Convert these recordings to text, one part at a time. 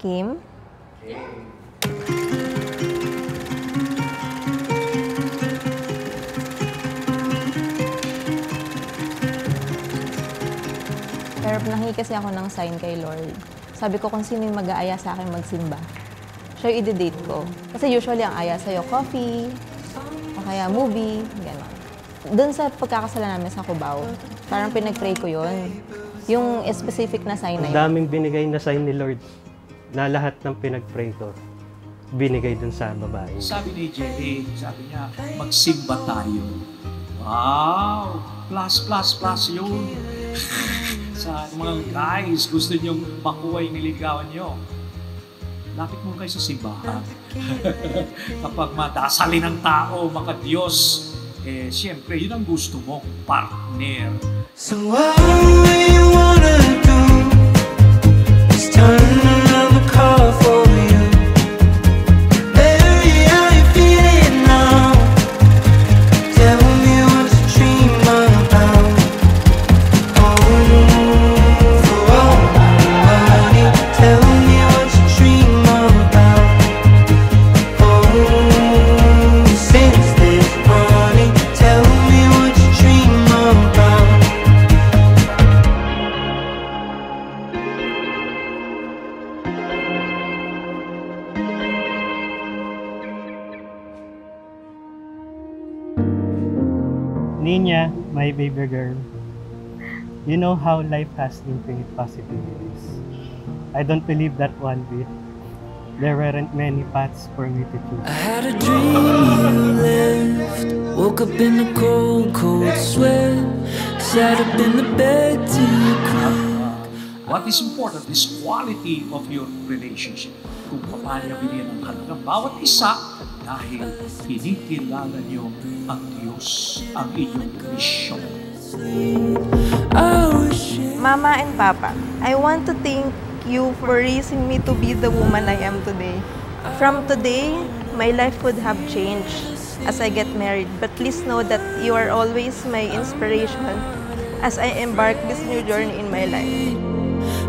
Game? Pero nahingi kasi ako ng sign kay Lord. Sabi ko kung sino yung mag-aaya sa akin magsimba. Siya yung i-date ko. Kasi usually ang aya sa'yo, coffee, o kaya movie, gano'n. Doon sa pagkakasala namin sa Cubao, parang pinag-pray ko yun. Yung specific na sign na yun. daming binigay na sign ni Lord na lahat ng pinag-pray ko, binigay dun sa babae. Sabi ni Jenny, sabi niya, magsimba tayo. Wow! Plus, plus, plus yun. sa mga guys, gusto niyong makuha yung niligawan niyo. Lapit mo kayo sa simbahan. Kapag madasalin ng tao, maka Diyos, eh, siyempre, yun ang gusto mo, partner. So all we Nina, my baby girl, you know how life has infinite possibilities. I don't believe that one bit. There weren't many paths for me to I choose. had a dream you left. Woke up in a cold, cold sweat. Sat up in the bed to cry. What is important is quality of your relationship. Kung paano binigyan ng halagang bawat isa dahil kinikilala niyo ang Diyos, ang inyong misyon. I Mama and Papa, I want to thank you for raising me to be the woman I am today. From today, my life would have changed as I get married, but please know that you are always my inspiration as I embark this new journey in my life.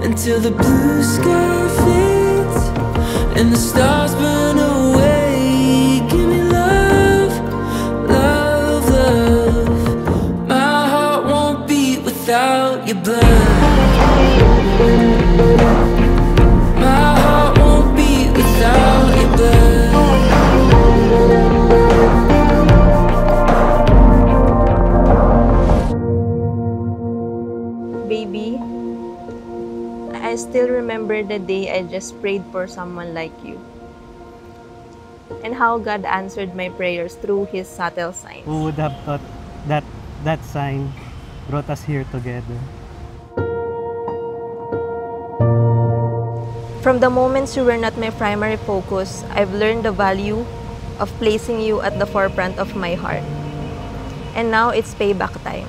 until the blue sky fades and the stars burn away. Baby, I still remember the day I just prayed for someone like you. And how God answered my prayers through His subtle signs. Who would have thought that that sign brought us here together? From the moments you were not my primary focus, I've learned the value of placing you at the forefront of my heart. And now it's payback time.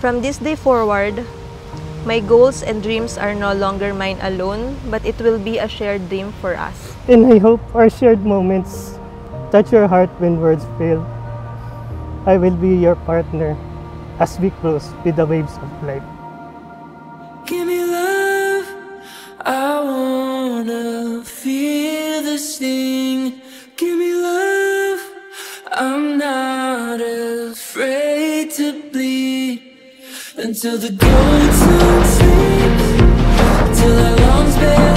From this day forward, my goals and dreams are no longer mine alone, but it will be a shared dream for us. And I hope our shared moments touch your heart when words fail. I will be your partner as we close with the waves of life. Sting. Give me love. I'm not afraid to bleed until the golden sun sleeps. Till our lungs barely